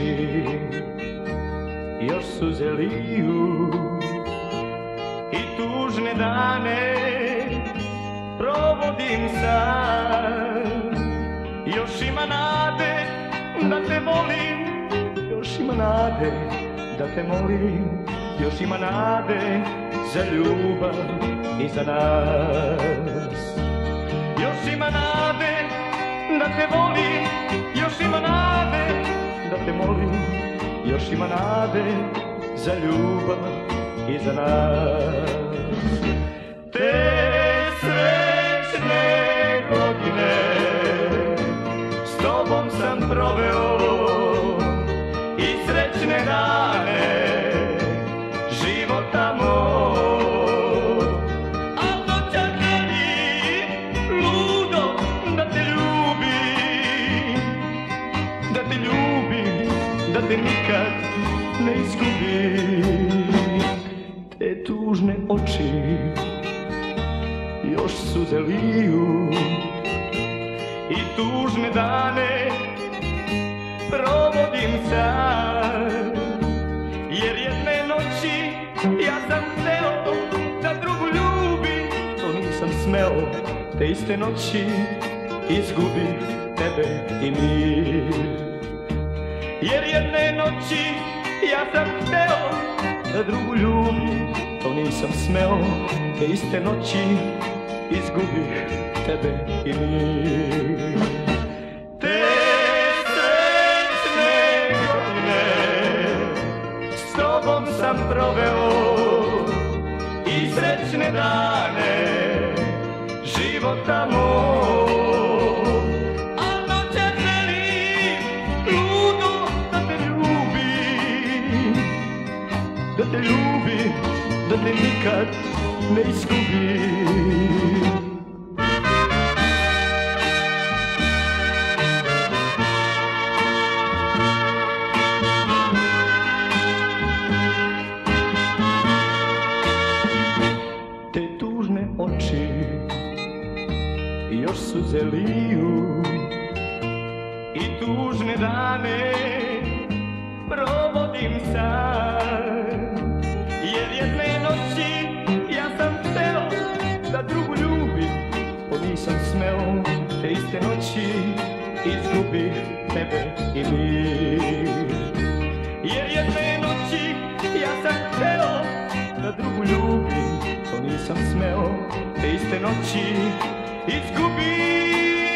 oči još suze liju i tužne dane provodim sam još ima nade da te volim još ima nade da te molim još ima nade za ljubav i za nas. Još ima nade da te volim molim Još ima nade za ljubav i za nas. Te srećne godine S tobom sam proveo nikad ne izgubim Te tužne oči. Još suze liju I tužne dane. Provodim sam Jer jedne noći ja sam hteo da drugu ljubim To nisam smeo te iste noći izgubi tebe i mir Jer jedne noći ja sam hteo da drugu ljubim To nisam smeo te iste noći izgubih tebe i tobom sam proveo i srećne dane života moj Da te ljubim, da te nikad ne izgubim Te tužne oči još suze liju I tužne dane provodim sam da drugu ljubim Po nisam smeo te iste noći izgubih tebe i mir Jer jedne noći ja sam hteo da drugu ljubim To nisam smeo te iste noći izgubim